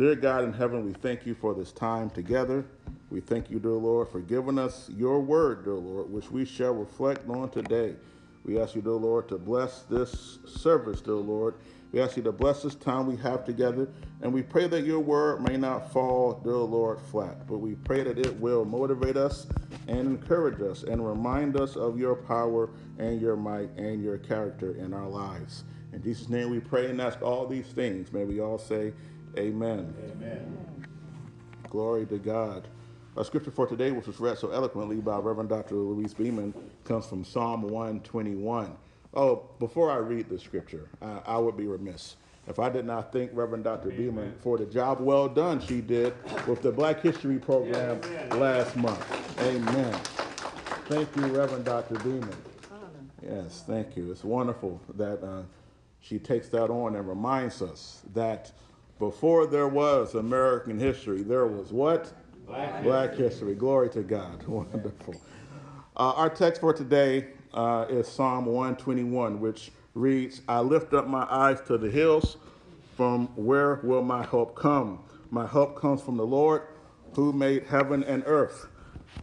Dear God in heaven, we thank you for this time together. We thank you, dear Lord, for giving us your word, dear Lord, which we shall reflect on today. We ask you, dear Lord, to bless this service, dear Lord. We ask you to bless this time we have together, and we pray that your word may not fall, dear Lord, flat, but we pray that it will motivate us and encourage us and remind us of your power and your might and your character in our lives. In Jesus' name we pray and ask all these things. May we all say, Amen. Amen. Glory to God. Our scripture for today, which was read so eloquently by Reverend Dr. Louise Beeman, comes from Psalm 121. Oh, before I read the scripture, I, I would be remiss if I did not thank Reverend Dr. Amen. Beeman for the job well done she did with the Black History program last month. Amen. Thank you, Reverend Dr. Beeman. Yes, thank you. It's wonderful that uh, she takes that on and reminds us that before there was American history, there was what? Black, Black history. Glory to God. Wonderful. Uh, our text for today uh, is Psalm 121, which reads, I lift up my eyes to the hills. From where will my help come? My help comes from the Lord who made heaven and earth.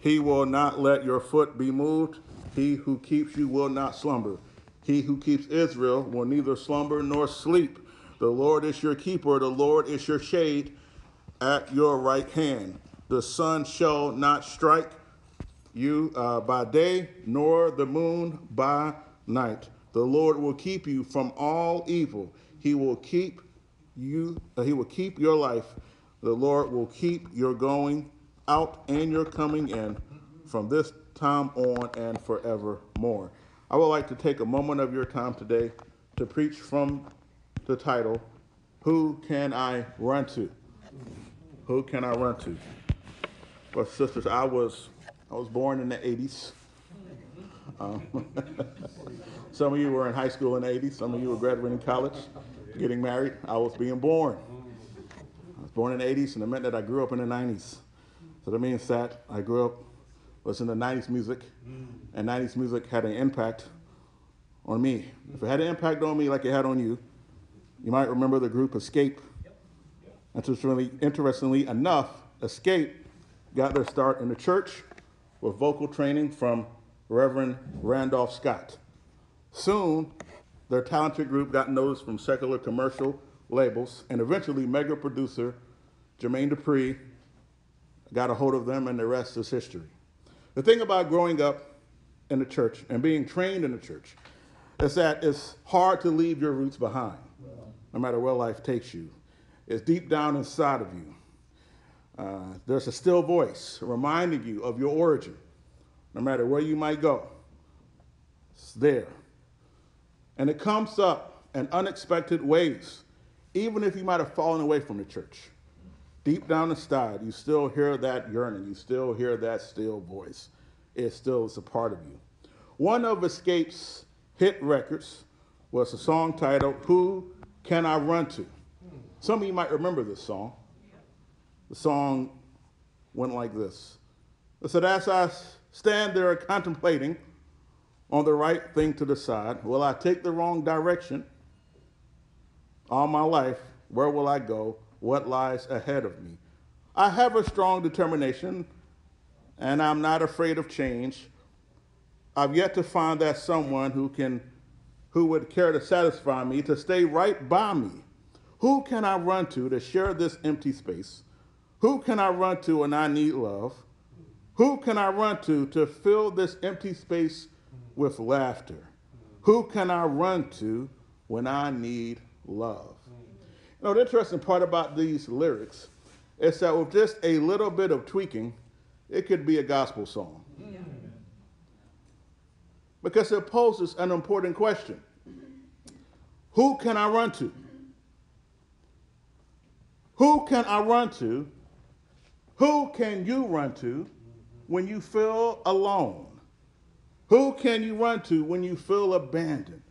He will not let your foot be moved. He who keeps you will not slumber. He who keeps Israel will neither slumber nor sleep. The Lord is your keeper, the Lord is your shade at your right hand. The sun shall not strike you uh, by day, nor the moon by night. The Lord will keep you from all evil. He will keep you, uh, he will keep your life. The Lord will keep your going out and your coming in from this time on and forevermore. I would like to take a moment of your time today to preach from the title, Who Can I Run To? Who Can I Run To? Well, sisters, I was, I was born in the 80s. Um, some of you were in high school in the 80s. Some of you were graduating college, getting married. I was being born. I was born in the 80s, and it meant that I grew up in the 90s. So that means that I grew up, was in the 90s music, and 90s music had an impact on me. If it had an impact on me like it had on you, you might remember the group Xscape. Interestingly, interestingly enough, Xscape got their start in the church with vocal training from Reverend Randolph Scott. Soon, their talented group got noticed from secular commercial labels, and eventually, mega producer Jermaine Dupri got a hold of them, and the rest is history. The thing about growing up in the church and being trained in the church is that it's hard to leave your roots behind no matter where life takes you. It's deep down inside of you. Uh, there's a still voice reminding you of your origin, no matter where you might go. It's there. And it comes up in unexpected ways, even if you might have fallen away from the church. Deep down inside, you still hear that yearning, you still hear that still voice. It still is a part of you. One of Xscape's hit records was a song titled Who can I run to? Some of you might remember this song. The song went like this It said, As I stand there contemplating on the right thing to decide, will I take the wrong direction? All my life, where will I go? What lies ahead of me? I have a strong determination and I'm not afraid of change. I've yet to find that someone who can who would care to satisfy me, to stay right by me. Who can I run to to share this empty space? Who can I run to when I need love? Who can I run to to fill this empty space with laughter? Who can I run to when I need love? You know, the interesting part about these lyrics is that with just a little bit of tweaking, it could be a gospel song. Because it poses an important question who can I run to? Who can I run to? Who can you run to when you feel alone? Who can you run to when you feel abandoned?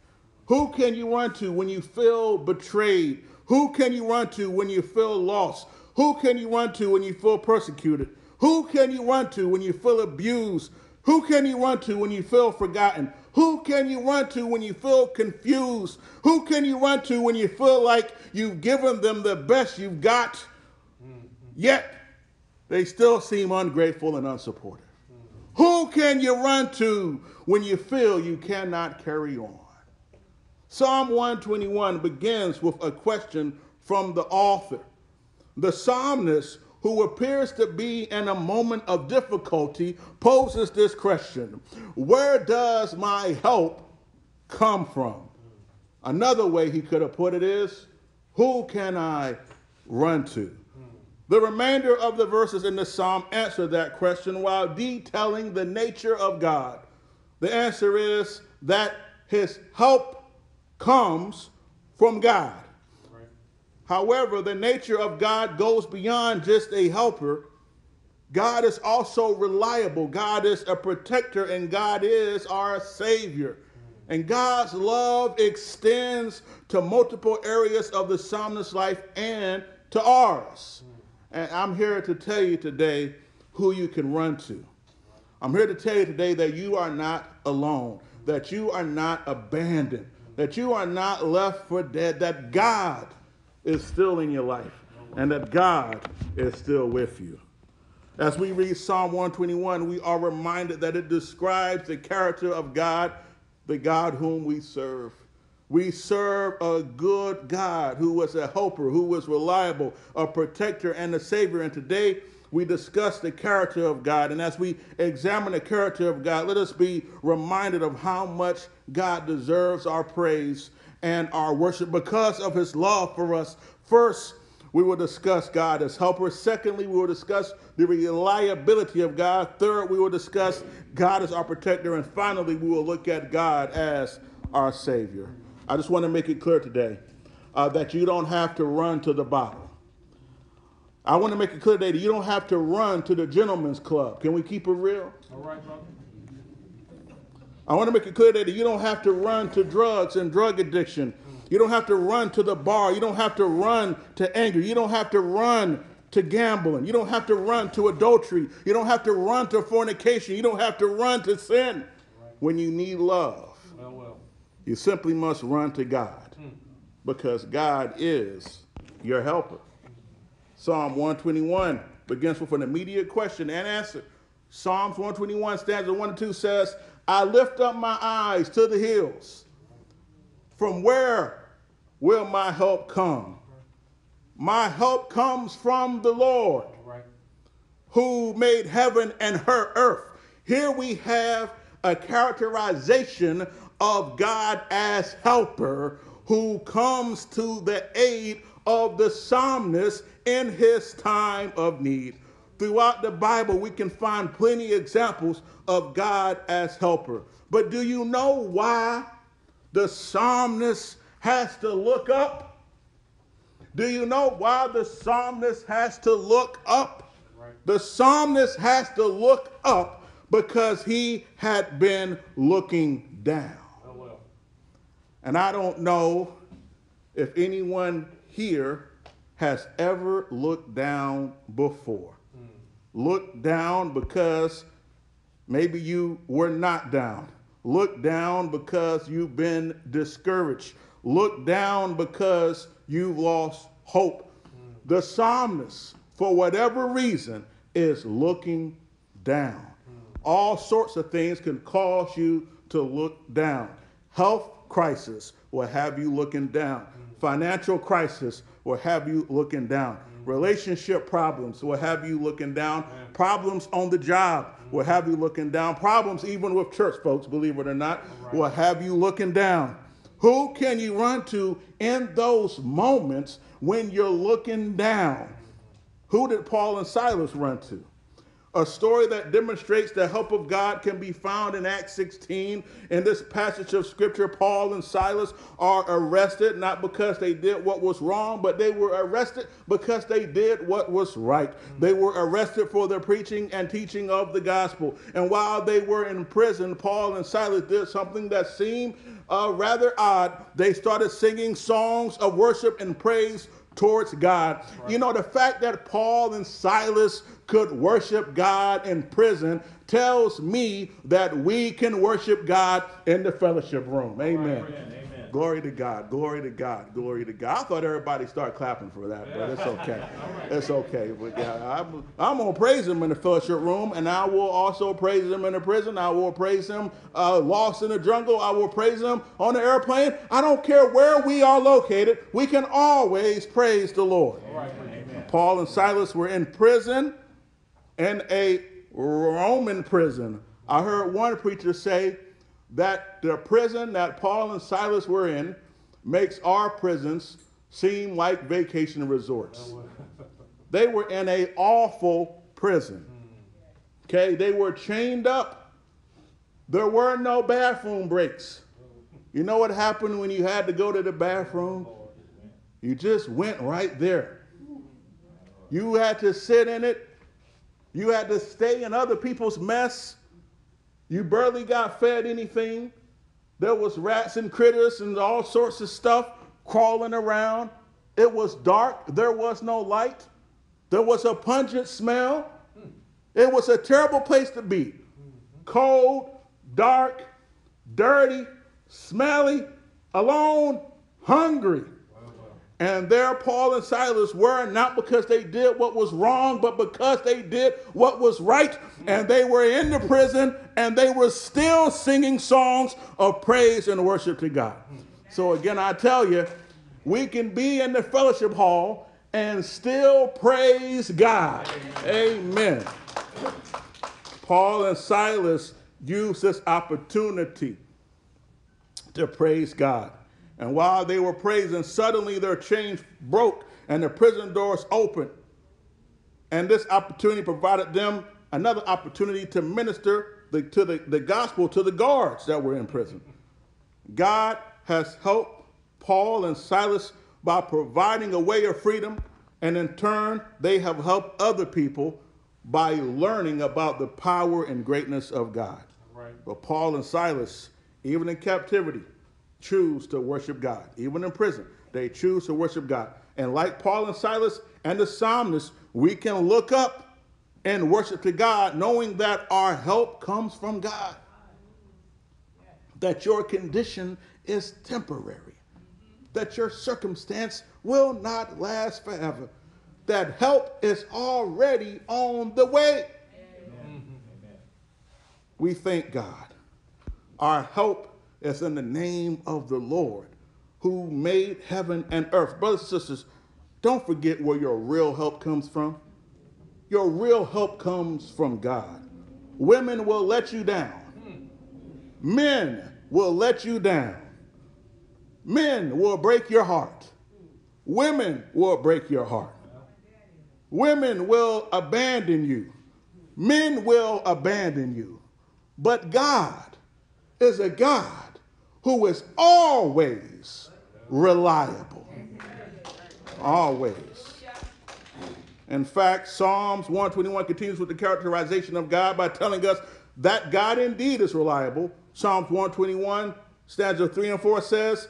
Who can you run to when you feel betrayed? Who can you run to when you feel lost? Who can you run to when you feel persecuted? Who can you run to when you feel abused? Who can you run to when you feel forgotten? Who can you run to when you feel confused? Who can you run to when you feel like you've given them the best you've got? Yet, they still seem ungrateful and unsupportive. Who can you run to when you feel you cannot carry on? Psalm 121 begins with a question from the author. The psalmist, who appears to be in a moment of difficulty, poses this question Where does my help come from? Another way he could have put it is, Who can I run to? The remainder of the verses in the psalm answer that question while detailing the nature of God. The answer is that his help comes from God. However, the nature of God goes beyond just a helper. God is also reliable. God is a protector, and God is our Savior. And God's love extends to multiple areas of the psalmist's life and to ours. And I'm here to tell you today who you can run to. I'm here to tell you today that you are not alone, that you are not abandoned, that you are not left for dead, that God is still in your life, and that God is still with you. As we read Psalm 121, we are reminded that it describes the character of God, the God whom we serve. We serve a good God who was a helper, who was reliable, a protector, and a savior. And today we discuss the character of God. And as we examine the character of God, let us be reminded of how much God deserves our praise and our worship because of his love for us. First, we will discuss God as helper. Secondly, we will discuss the reliability of God. Third, we will discuss God as our protector. And finally, we will look at God as our Savior. I just want to make it clear today uh, that you don't have to run to the bottle. I want to make it clear that you don't have to run to the gentleman's club. Can we keep it real? All right, brother. I want to make it clear that you don't have to run to drugs and drug addiction. You don't have to run to the bar. You don't have to run to anger. You don't have to run to gambling. You don't have to run to adultery. You don't have to run to fornication. You don't have to run to sin when you need love. Well, well. You simply must run to God because God is your helper. Psalm 121 begins with an immediate question and answer. Psalms 121, stanza 1 and 2 says, I lift up my eyes to the hills. From where will my help come? My help comes from the Lord who made heaven and her earth. Here we have a characterization of God as helper who comes to the aid of the psalmist in his time of need. Throughout the Bible, we can find plenty examples of God as helper. But do you know why the psalmist has to look up? Do you know why the psalmist has to look up? Right. The psalmist has to look up because he had been looking down. Oh, and I don't know if anyone here has ever looked down before. Mm. Look down because maybe you were not down. Look down because you've been discouraged. Look down because you've lost hope. Mm. The psalmist, for whatever reason, is looking down. Mm. All sorts of things can cause you to look down. Health crisis will have you looking down. Financial crisis will have you looking down. Mm-hmm. Relationship problems will have you looking down. Problems on the job will mm-hmm. have you looking down. Problems, even with church folks, believe it or not, will have you looking down. Who can you run to in those moments when you're looking down? Who did Paul and Silas run to? A story that demonstrates the help of God can be found in Acts 16. In this passage of scripture, Paul and Silas are arrested not because they did what was wrong, but they were arrested because they did what was right. They were arrested for their preaching and teaching of the gospel. And while they were in prison, Paul and Silas did something that seemed uh, rather odd. They started singing songs of worship and praise towards God. Right. You know, the fact that Paul and Silas could worship God in prison tells me that we can worship God in the fellowship room. Amen. Right. Amen. Glory to God. Glory to God. Glory to God. I thought everybody started clapping for that, but it's okay. It's okay. But yeah, I'm, I'm going to praise him in the fellowship room, and I will also praise him in the prison. I will praise him uh, lost in the jungle. I will praise him on the airplane. I don't care where we are located. We can always praise the Lord. Paul and Silas were in prison, in a Roman prison. I heard one preacher say, that the prison that Paul and Silas were in makes our prisons seem like vacation resorts. They were in a awful prison. Okay, they were chained up. There were no bathroom breaks. You know what happened when you had to go to the bathroom? You just went right there. You had to sit in it. You had to stay in other people's mess. You barely got fed anything. There was rats and critters and all sorts of stuff crawling around. It was dark. There was no light. There was a pungent smell. It was a terrible place to be. Cold, dark, dirty, smelly, alone, hungry. And there, Paul and Silas were not because they did what was wrong, but because they did what was right. And they were in the prison and they were still singing songs of praise and worship to God. So, again, I tell you, we can be in the fellowship hall and still praise God. Amen. Amen. Paul and Silas used this opportunity to praise God. And while they were praising, suddenly their chains broke and the prison doors opened. And this opportunity provided them another opportunity to minister the, to the, the gospel to the guards that were in prison. God has helped Paul and Silas by providing a way of freedom, and in turn, they have helped other people by learning about the power and greatness of God. Right. But Paul and Silas, even in captivity, choose to worship God. Even in prison, they choose to worship God. And like Paul and Silas and the psalmist, we can look up and worship to God, knowing that our help comes from God. That your condition is temporary, that your circumstance will not last forever, that help is already on the way. Amen. We thank God. Our help is in the name of the Lord who made heaven and earth. Brothers and sisters, don't forget where your real help comes from. Your real help comes from God. Women will let you down. Men will let you down. Men will break your heart. Women will break your heart. Women will abandon you. Men will abandon you. But God is a God who is always reliable. Always. In fact, Psalms 121 continues with the characterization of God by telling us that God indeed is reliable. Psalms 121, stanza 3 and 4 says,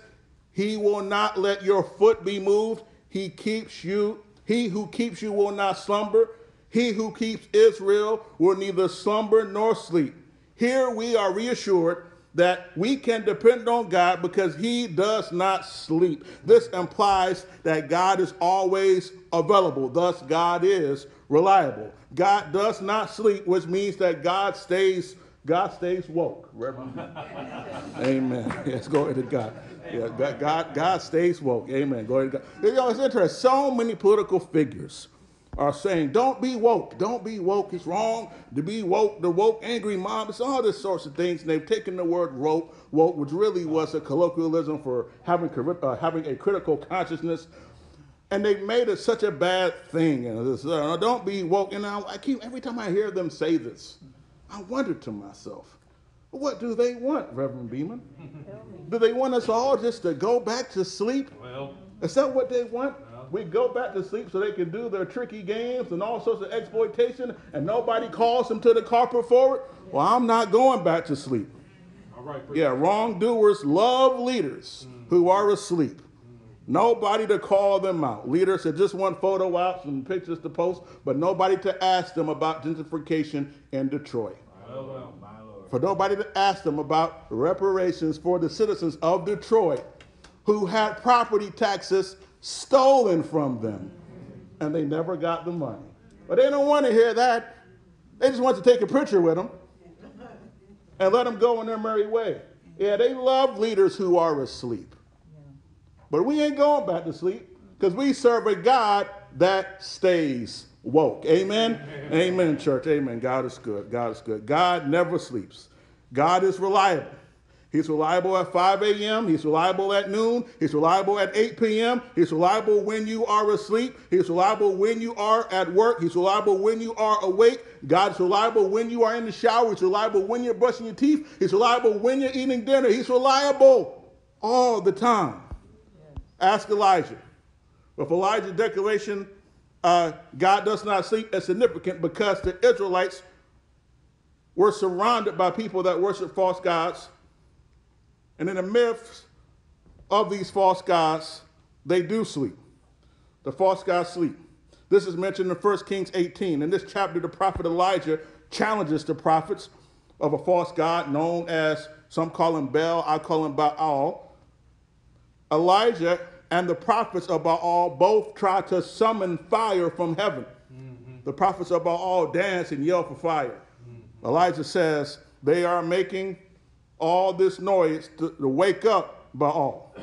He will not let your foot be moved. He keeps you. He who keeps you will not slumber. He who keeps Israel will neither slumber nor sleep. Here we are reassured that we can depend on God because he does not sleep. This implies that God is always available. Thus, God is reliable. God does not sleep, which means that God stays God stays woke. Reverend. Amen. Yes, glory to God. Yeah, God, God stays woke. Amen. Glory to God. You know, it's interesting. So many political figures are saying, don't be woke, don't be woke, it's wrong to be woke, the woke angry mob, it's all this sorts of things. And they've taken the word woke, woke, which really was a colloquialism for having, uh, having a critical consciousness, and they've made it such a bad thing. And this, uh, don't be woke. And I, I keep, every time I hear them say this, I wonder to myself, what do they want, Reverend Beeman? do they want us all just to go back to sleep? Well, is that what they want? We go back to sleep so they can do their tricky games and all sorts of exploitation, and nobody calls them to the carpet for it. Well, I'm not going back to sleep. All right, yeah, wrongdoers love leaders mm. who are asleep. Nobody to call them out. Leaders that just want photo ops and pictures to post, but nobody to ask them about gentrification in Detroit. For nobody to ask them about reparations for the citizens of Detroit who had property taxes stolen from them, and they never got the money. But they don't want to hear that. They just want to take a picture with them and let them go in their merry way. Yeah, they love leaders who are asleep. But we ain't going back to sleep because we serve a God that stays woke. Amen? Amen? Amen, church. Amen. God is good. God is good. God never sleeps. God is reliable. He's reliable at 5 a.m. He's reliable at noon. He's reliable at 8 p.m. He's reliable when you are asleep. He's reliable when you are at work. He's reliable when you are awake. God is reliable when you are in the shower. He's reliable when you're brushing your teeth. He's reliable when you're eating dinner. He's reliable all the time. Ask Elijah. With Elijah's declaration, uh, God does not sleep, is significant because the Israelites were surrounded by people that worship false gods and in the midst of these false gods, they do sleep. The false gods sleep. This is mentioned in 1 Kings 18. In this chapter, the prophet Elijah challenges the prophets of a false god known as, some call him Baal, I call him Baal. Elijah and the prophets of Baal both try to summon fire from heaven. Mm-hmm. The prophets of Baal dance and yell for fire. Mm-hmm. Elijah says, They are making all this noise to, to wake up Baal.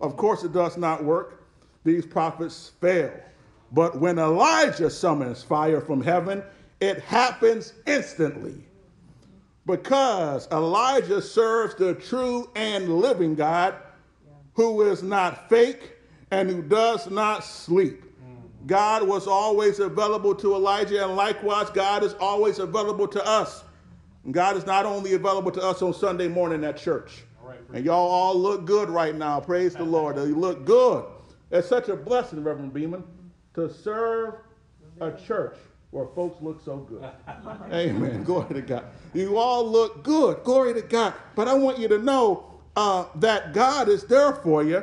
Of course, it does not work. These prophets fail. But when Elijah summons fire from heaven, it happens instantly. Because Elijah serves the true and living God who is not fake and who does not sleep. God was always available to Elijah, and likewise, God is always available to us. And God is not only available to us on Sunday morning at church. and y'all all look good right now. Praise the Lord. You look good. It's such a blessing, Reverend Beeman, to serve a church where folks look so good. Amen. Glory to God. You all look good. Glory to God. But I want you to know uh, that God is there for you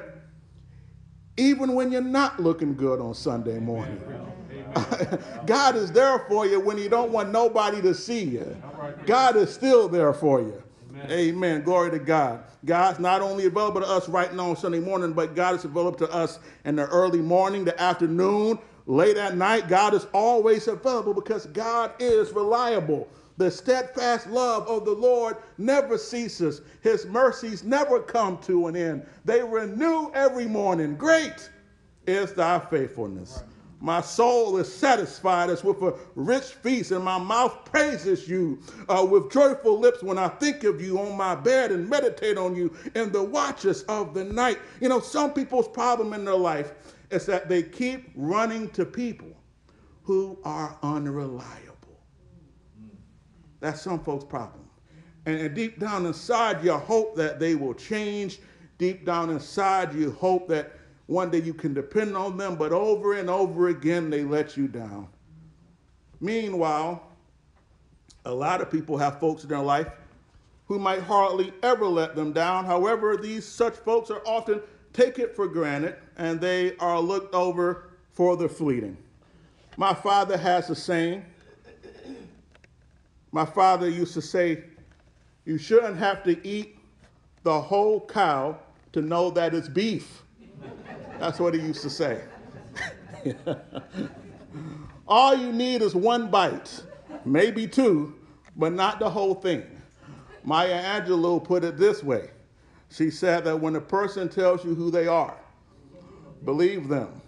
even when you're not looking good on Sunday morning. God is there for you when you don't want nobody to see you. God is still there for you. Amen. Amen. Glory to God. God's not only available to us right now on Sunday morning, but God is available to us in the early morning, the afternoon, late at night. God is always available because God is reliable. The steadfast love of the Lord never ceases. His mercies never come to an end. They renew every morning. Great is thy faithfulness. My soul is satisfied as with a rich feast, and my mouth praises you uh, with joyful lips when I think of you on my bed and meditate on you in the watches of the night. You know, some people's problem in their life is that they keep running to people who are unreliable. That's some folks' problem. And, and deep down inside, you hope that they will change. Deep down inside, you hope that one day you can depend on them, but over and over again they let you down. Meanwhile, a lot of people have folks in their life who might hardly ever let them down. However, these such folks are often take it for granted and they are looked over for the fleeting. My father has a saying. My father used to say, You shouldn't have to eat the whole cow to know that it's beef. That's what he used to say. All you need is one bite, maybe two, but not the whole thing. Maya Angelou put it this way She said that when a person tells you who they are, believe them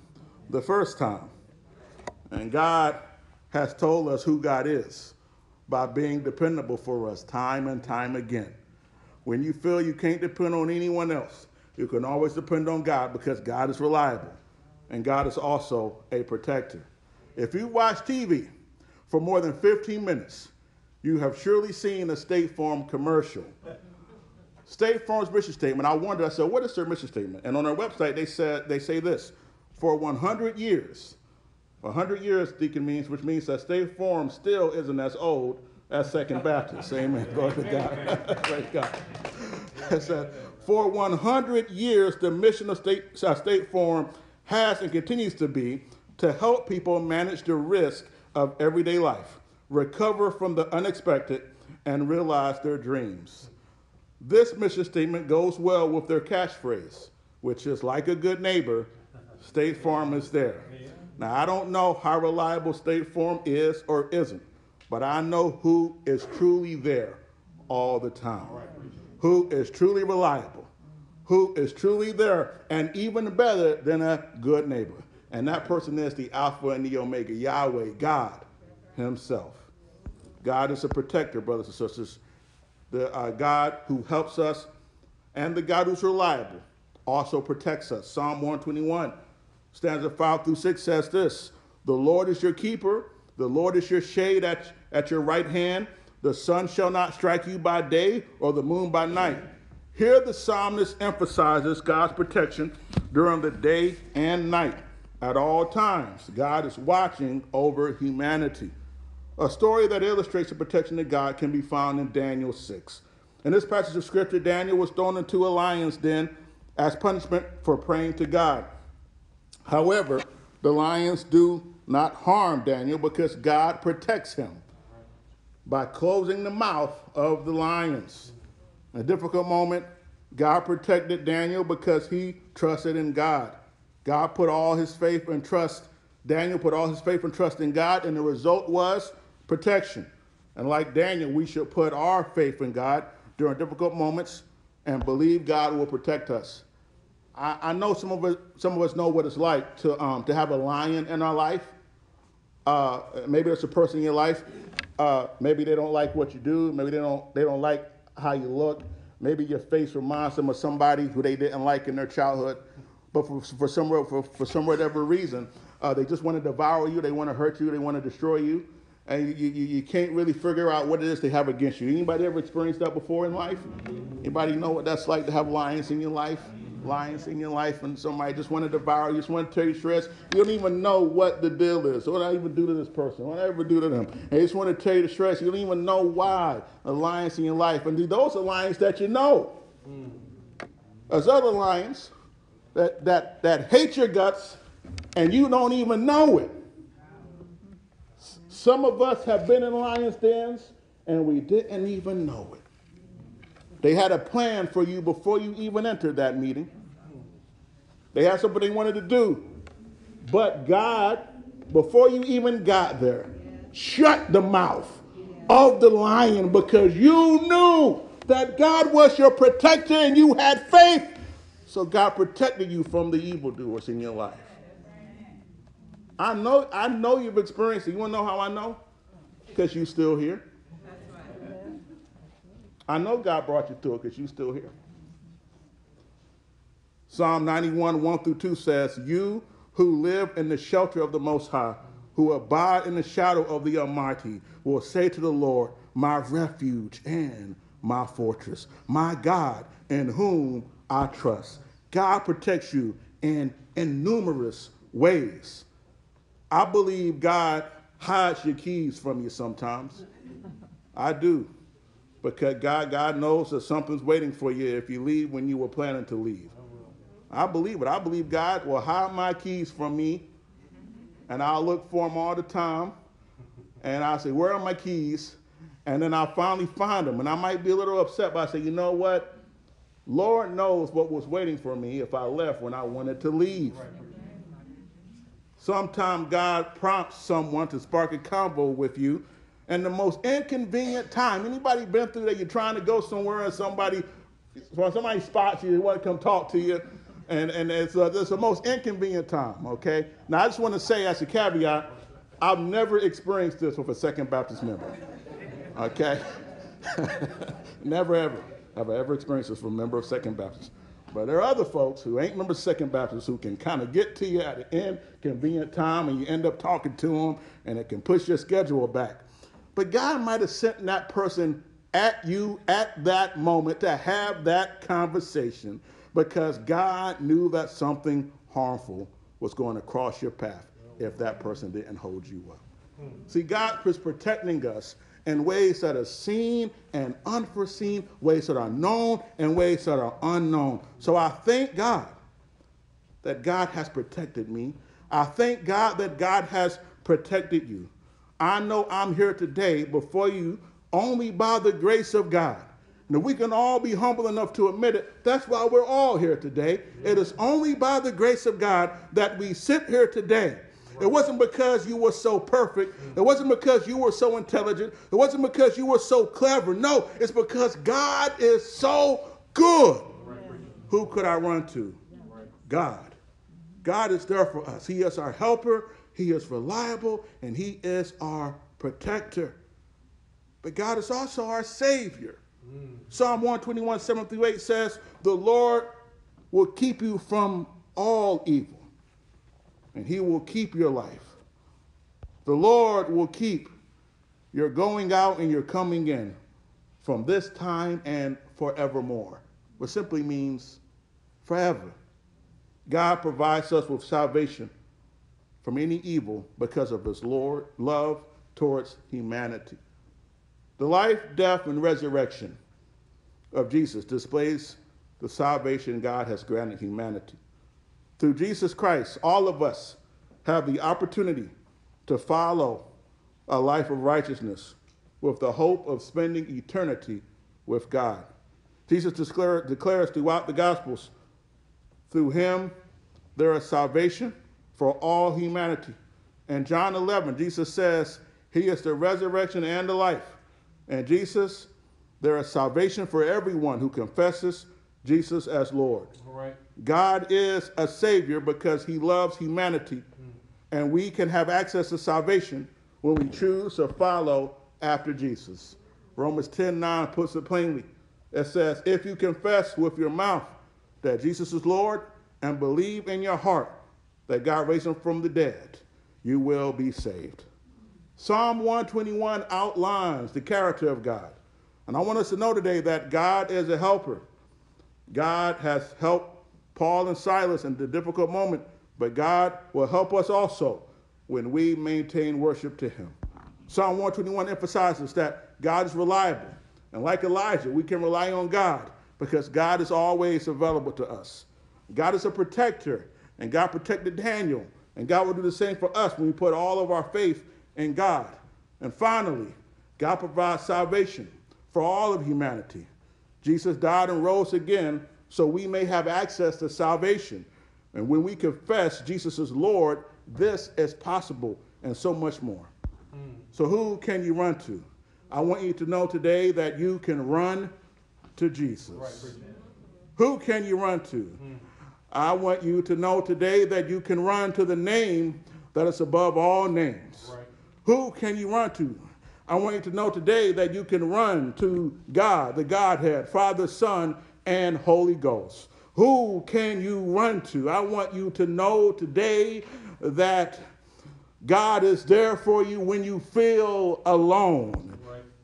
the first time. And God has told us who God is by being dependable for us time and time again. When you feel you can't depend on anyone else, you can always depend on God because God is reliable and God is also a protector. If you watch TV for more than 15 minutes, you have surely seen a State Farm commercial. State Farm's mission statement. I wondered, I said, what is their mission statement? And on their website, they said they say this: for 100 years, 100 years, Deacon means, which means that State Farm still isn't as old as Second Baptist. Amen. Glory to God. Praise God. It said, for 100 years, the mission of State, uh, State Farm has and continues to be to help people manage the risk of everyday life, recover from the unexpected, and realize their dreams. This mission statement goes well with their catchphrase which is like a good neighbor, State Farm is there. Now, I don't know how reliable State Farm is or isn't, but I know who is truly there all the time, who is truly reliable, who is truly there, and even better than a good neighbor. And that person is the Alpha and the Omega, Yahweh, God Himself. God is a protector, brothers and sisters. The uh, God who helps us and the God who's reliable also protects us. Psalm 121, stanza 5 through 6 says this The Lord is your keeper, the Lord is your shade at, at your right hand. The sun shall not strike you by day or the moon by night. Here, the psalmist emphasizes God's protection during the day and night. At all times, God is watching over humanity. A story that illustrates the protection of God can be found in Daniel 6. In this passage of scripture, Daniel was thrown into a lion's den as punishment for praying to God. However, the lions do not harm Daniel because God protects him by closing the mouth of the lions. In a difficult moment, God protected Daniel because he trusted in God. God put all his faith and trust, Daniel put all his faith and trust in God, and the result was protection. And like Daniel, we should put our faith in God during difficult moments and believe God will protect us. I, I know some of us, some of us know what it's like to, um, to have a lion in our life. Uh, maybe it's a person in your life. Uh, maybe they don't like what you do. Maybe they don't, they don't like how you look. Maybe your face reminds them of somebody who they didn't like in their childhood. But for, for, some, for, for some whatever reason, uh, they just want to devour you. They want to hurt you. They want to destroy you and you, you, you can't really figure out what it is they have against you. Anybody ever experienced that before in life? Anybody know what that's like to have lions in your life? Lions in your life, and somebody just want to devour you, just want to tear you stress. You don't even know what the deal is. What I even do to this person? What I ever do to them? They just want to tear you to stress. You don't even know why a lion's in your life. And those are lions that you know. Mm. There's other lions that, that, that hate your guts, and you don't even know it. Some of us have been in lion's dens and we didn't even know it. They had a plan for you before you even entered that meeting. They had something they wanted to do. But God, before you even got there, shut the mouth of the lion because you knew that God was your protector and you had faith. So God protected you from the evildoers in your life. I know, I know you've experienced it. You want to know how I know? Because you're still here. I know God brought you to it because you're still here. Psalm 91, 1 through 2 says, You who live in the shelter of the Most High, who abide in the shadow of the Almighty, will say to the Lord, My refuge and my fortress, my God in whom I trust. God protects you in, in numerous ways. I believe God hides your keys from you sometimes. I do. Because God, God knows that something's waiting for you if you leave when you were planning to leave. I believe it. I believe God will hide my keys from me, and I'll look for them all the time. And I'll say, Where are my keys? And then I'll finally find them. And I might be a little upset, but I say, You know what? Lord knows what was waiting for me if I left when I wanted to leave. Sometimes God prompts someone to spark a convo with you, and the most inconvenient time. Anybody been through that? You're trying to go somewhere, and somebody, somebody spots you, they want to come talk to you, and and it's uh, it's the most inconvenient time. Okay. Now I just want to say as a caveat, I've never experienced this with a Second Baptist member. Okay. never ever have I ever experienced this with a member of Second Baptist. But there are other folks who ain't members of Second Baptist who can kind of get to you at an inconvenient time and you end up talking to them and it can push your schedule back. But God might have sent that person at you at that moment to have that conversation because God knew that something harmful was going to cross your path if that person didn't hold you up. Hmm. See, God is protecting us in ways that are seen and unforeseen, ways that are known and ways that are unknown. So I thank God that God has protected me. I thank God that God has protected you. I know I'm here today before you only by the grace of God. And we can all be humble enough to admit it, that's why we're all here today. It is only by the grace of God that we sit here today. It wasn't because you were so perfect. It wasn't because you were so intelligent. It wasn't because you were so clever. No, it's because God is so good. Who could I run to? God. God is there for us. He is our helper, He is reliable, and He is our protector. But God is also our Savior. Mm. Psalm 121, 7 through 8 says, The Lord will keep you from all evil, and He will keep your life. The Lord will keep your going out and your coming in from this time and forevermore, which simply means forever. God provides us with salvation from any evil because of his Lord love towards humanity. The life, death, and resurrection of Jesus displays the salvation God has granted humanity. Through Jesus Christ, all of us have the opportunity to follow a life of righteousness with the hope of spending eternity with God. Jesus declare, declares throughout the Gospels, through him there is salvation for all humanity. In John 11, Jesus says, He is the resurrection and the life. And Jesus, there is salvation for everyone who confesses Jesus as Lord. God is a Savior because He loves humanity. Mm. And we can have access to salvation when we choose to follow after Jesus. Romans 10 9 puts it plainly. It says, If you confess with your mouth that Jesus is Lord and believe in your heart that God raised him from the dead, you will be saved. Psalm 121 outlines the character of God. And I want us to know today that God is a helper. God has helped Paul and Silas in the difficult moment, but God will help us also when we maintain worship to him. Psalm 121 emphasizes that God is reliable. And like Elijah, we can rely on God because God is always available to us. God is a protector, and God protected Daniel, and God will do the same for us when we put all of our faith in God. And finally, God provides salvation for all of humanity. Jesus died and rose again so we may have access to salvation. And when we confess Jesus is Lord, this is possible and so much more. Mm. So, who can you run to? I want you to know today that you can run to Jesus. Right, who can you run to? Mm. I want you to know today that you can run to the name that is above all names. Right. Who can you run to? I want you to know today that you can run to God, the Godhead, Father, Son, and Holy Ghost. Who can you run to? I want you to know today that God is there for you when you feel alone.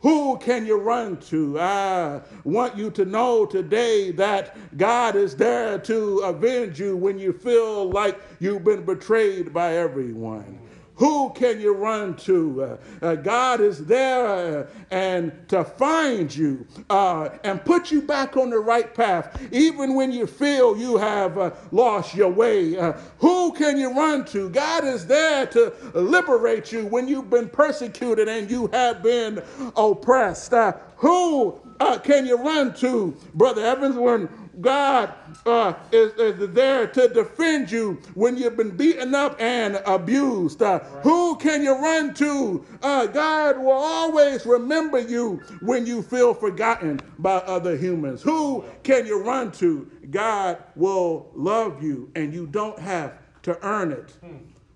Who can you run to? I want you to know today that God is there to avenge you when you feel like you've been betrayed by everyone. Who can you run to? Uh, uh, God is there uh, and to find you uh, and put you back on the right path, even when you feel you have lost your way. Who can you run to? God is there to liberate you when you've been persecuted and you have been oppressed. who can you run to, Brother Evans, when God uh, is, is, there to defend you when you've been beaten up and abused. Uh. Who can you run to? Uh, God will always remember you when you feel forgotten by other humans. Who can you run to? God will love you and you don't have to earn it.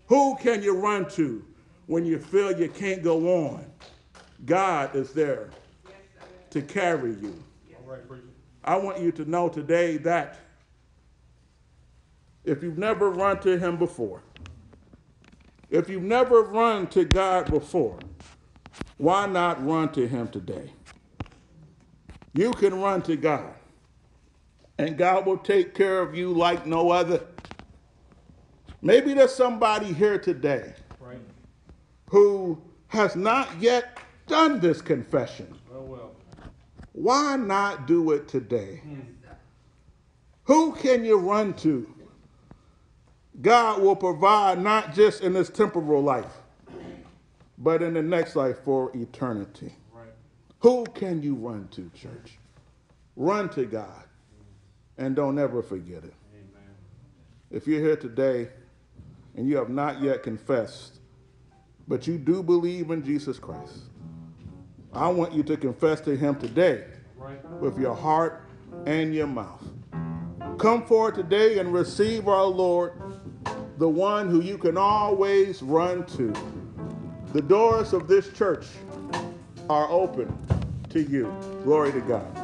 Who can you run to when you feel you can't go on? God is there to carry you. I want you to know today that if you've never run to Him before, if you've never run to God before, why not run to Him today? You can run to God, and God will take care of you like no other. Maybe there's somebody here today right. who has not yet done this confession. Why not do it today? Who can you run to? God will provide not just in this temporal life, but in the next life for eternity. Right. Who can you run to, church? run to God and don't ever forget it. Amen. If you're here today and you have not yet confessed, but you do believe in Jesus Christ, I want you to confess to him today with your heart and your mouth. Come forward today and receive our Lord, the one who you can always run to. The doors of this church are open to you. Glory to God.